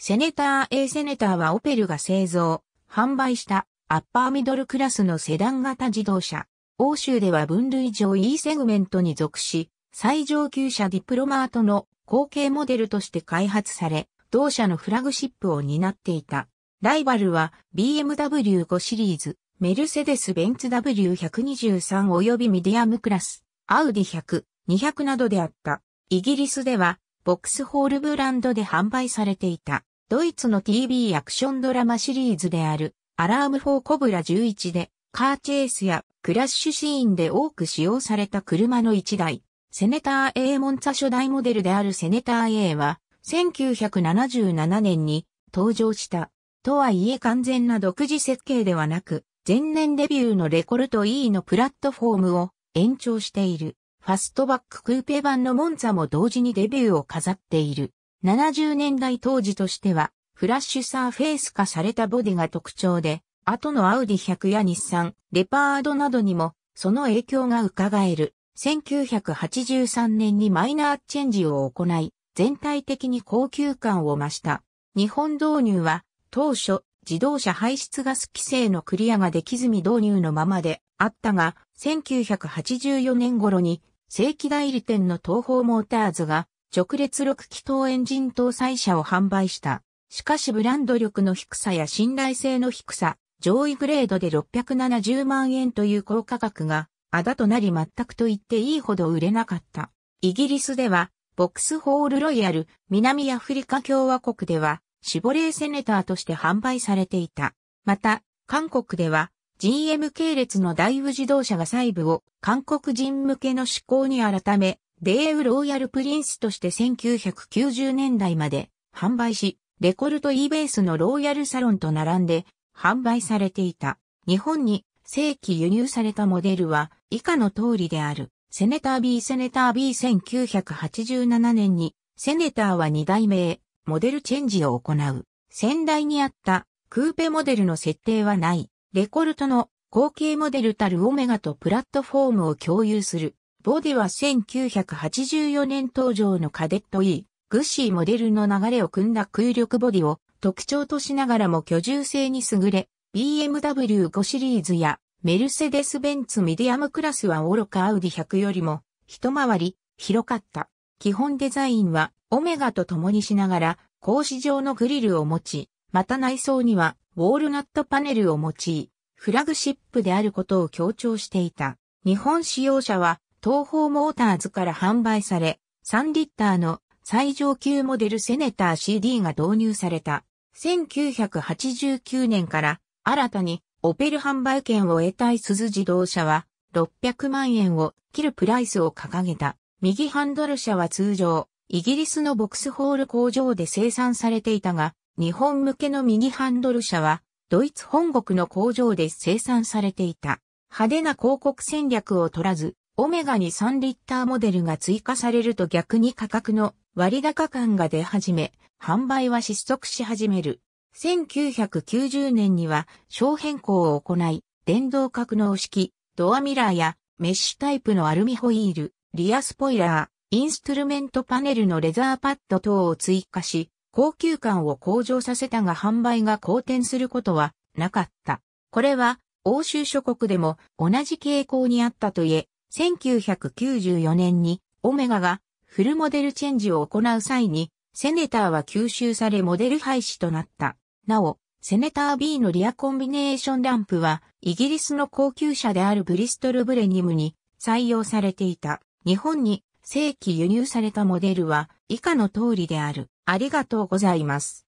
セネター A セネターはオペルが製造、販売したアッパーミドルクラスのセダン型自動車。欧州では分類上 E セグメントに属し、最上級車ディプロマートの後継モデルとして開発され、同社のフラグシップを担っていた。ライバルは BMW5 シリーズ、メルセデス・ベンツ W123 及びミディアムクラス、アウディ100、200などであった。イギリスでは、ボックスホールブランドで販売されていた。ドイツの TV アクションドラマシリーズである、アラーム4コブラ11で、カーチェイスやクラッシュシーンで多く使用された車の一台。セネター A モンツァ初代モデルであるセネター A は、1977年に登場した。とはいえ完全な独自設計ではなく、前年デビューのレコルト E のプラットフォームを延長している。ファストバッククーペ版のモンツァも同時にデビューを飾っている。70年代当時としては、フラッシュサーフェイス化されたボディが特徴で、後のアウディ100や日産、レパードなどにも、その影響が伺える。1983年にマイナーチェンジを行い、全体的に高級感を増した。日本導入は、当初、自動車排出ガス規制のクリアができずに導入のままであったが、1984年頃に正規代理店の東方モーターズが直列6気筒エンジン搭載車を販売した。しかしブランド力の低さや信頼性の低さ、上位グレードで670万円という高価格が、あだとなり全くと言っていいほど売れなかった。イギリスでは、ボックスホールロイヤル、南アフリカ共和国では、シボレーセネターとして販売されていた。また、韓国では GM 系列の大宇自動車が細部を韓国人向けの嗜好に改め、デーウローヤルプリンスとして1990年代まで販売し、レコルト E ベースのローヤルサロンと並んで販売されていた。日本に正規輸入されたモデルは以下の通りである。セネター B セネター B1987 年にセネターは2代目へモデルチェンジを行う。先代にあったクーペモデルの設定はない。レコルトの後継モデルたるオメガとプラットフォームを共有する。ボディは1984年登場のカデット E、グッシーモデルの流れを組んだ空力ボディを特徴としながらも居住性に優れ、BMW5 シリーズやメルセデス・ベンツミディアムクラスは愚かアウディ100よりも一回り広かった。基本デザインはオメガと共にしながら、格子状のグリルを持ち、また内装には、ウォールナットパネルを用い、フラグシップであることを強調していた。日本使用車は、東方モーターズから販売され、3リッターの最上級モデルセネター CD が導入された。1989年から新たにオペル販売権を得たい鈴自動車は600万円を切るプライスを掲げた。右ハンドル車は通常イギリスのボックスホール工場で生産されていたが、日本向けの右ハンドル車は、ドイツ本国の工場で生産されていた。派手な広告戦略を取らず、オメガに3リッターモデルが追加されると逆に価格の割高感が出始め、販売は失速し始める。1990年には小変更を行い、電動格納式、ドアミラーやメッシュタイプのアルミホイール、リアスポイラー、インストゥルメントパネルのレザーパッド等を追加し、高級感を向上させたが販売が好転することはなかった。これは欧州諸国でも同じ傾向にあったといえ、1994年にオメガがフルモデルチェンジを行う際に、セネターは吸収されモデル廃止となった。なお、セネター B のリアコンビネーションランプは、イギリスの高級車であるブリストルブレニムに採用されていた。日本に正規輸入されたモデルは以下の通りである。ありがとうございます。